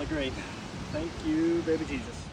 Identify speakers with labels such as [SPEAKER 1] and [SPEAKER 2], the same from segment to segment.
[SPEAKER 1] On a green. Thank you, baby Jesus.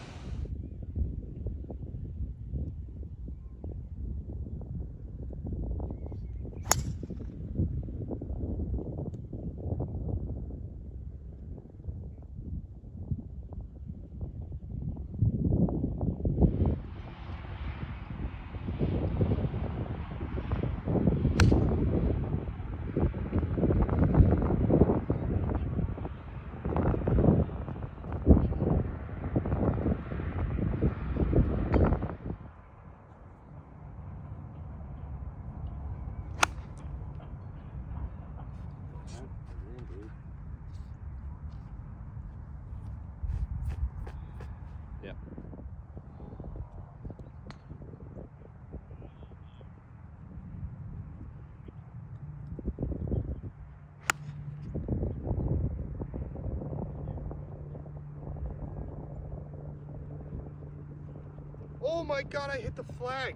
[SPEAKER 2] Oh my god, I hit the flag.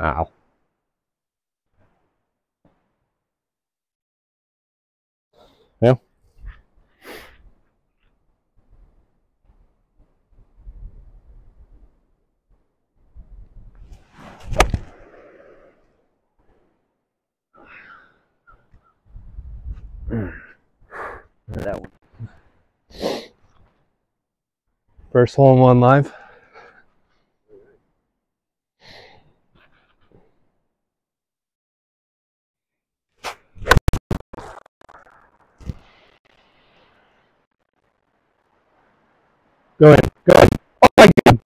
[SPEAKER 3] Ow. Well. That one. First hole in one live. Go ahead. go ahead. Oh my god.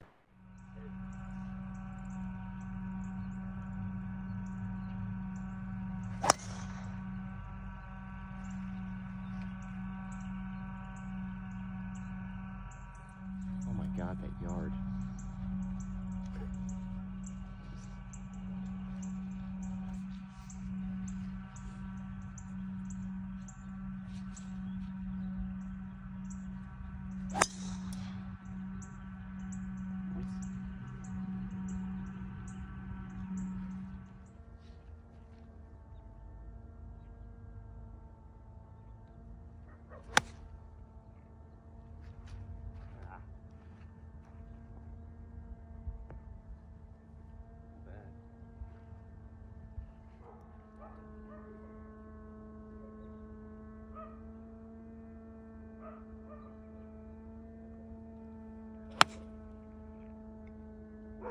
[SPEAKER 2] Oh my god, that yard.